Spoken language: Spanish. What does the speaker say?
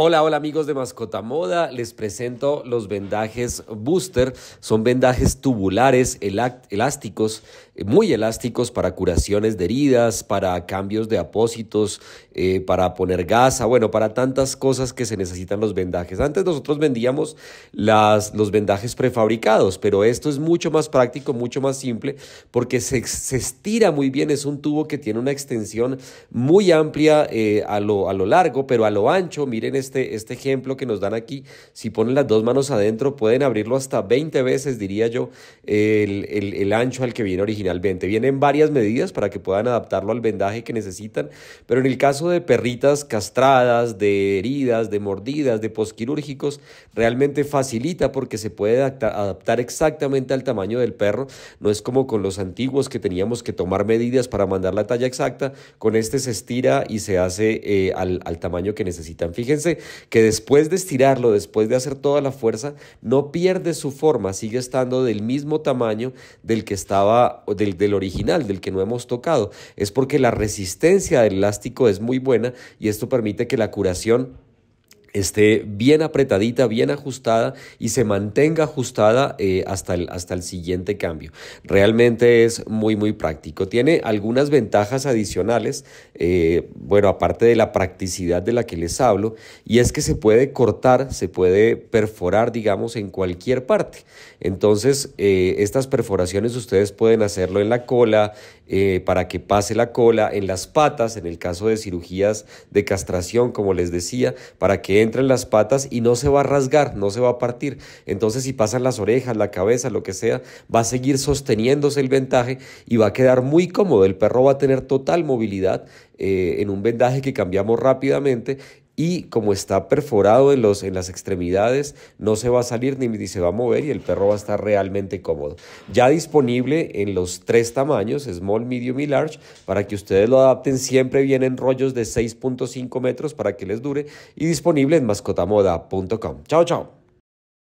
Hola, hola amigos de Mascota Moda, les presento los vendajes Booster. Son vendajes tubulares elásticos, eh, muy elásticos para curaciones de heridas, para cambios de apósitos, eh, para poner gasa, bueno, para tantas cosas que se necesitan los vendajes. Antes nosotros vendíamos las, los vendajes prefabricados, pero esto es mucho más práctico, mucho más simple, porque se, estira muy bien. Es un tubo que tiene una extensión muy amplia eh, a, lo, a lo largo, pero a lo ancho, miren este, este ejemplo que nos dan aquí, si ponen las dos manos adentro pueden abrirlo hasta 20 veces, diría yo, el, el, ancho al que viene originalmente. Vienen varias medidas para que puedan adaptarlo al vendaje que necesitan, pero en el caso de perritas castradas, de heridas, de mordidas, de posquirúrgicos, realmente facilita porque se puede adaptar exactamente al tamaño del perro. No es como con los antiguos que teníamos que tomar medidas para mandar la talla exacta. Con este se estira y se hace eh, al, al tamaño que necesitan. Fíjense que después de estirarlo, después de hacer toda la fuerza, no pierde su forma, sigue estando del mismo tamaño del que estaba, del, del original, del que no hemos tocado. Es porque la resistencia del elástico es muy buena y esto permite que la curación esté bien apretadita, bien ajustada y se mantenga ajustada eh, hasta, el, hasta el siguiente cambio. Realmente es muy, muy práctico. Tiene algunas ventajas adicionales, eh, bueno, aparte de la practicidad de la que les hablo, y es que se puede cortar, se puede perforar, digamos, en cualquier parte. Entonces, eh, estas perforaciones ustedes pueden hacerlo en la cola, para que pase la cola, en las patas, en el caso de cirugías de castración, como les decía, para que entra en las patas y no se va a rasgar, no se va a partir. Entonces si pasan las orejas, la cabeza, lo que sea, va a seguir sosteniéndose el vendaje y va a quedar muy cómodo. El perro va a tener total movilidad eh, en un vendaje que cambiamos rápidamente y como está perforado en, los, en las extremidades, no se va a salir ni, se va a mover y el perro va a estar realmente cómodo. Ya disponible en los tres tamaños, small, medium y large, para que ustedes lo adapten. Siempre vienen rollos de 6.5 metros para que les dure y disponible en mascotamoda.com. Chao, chao.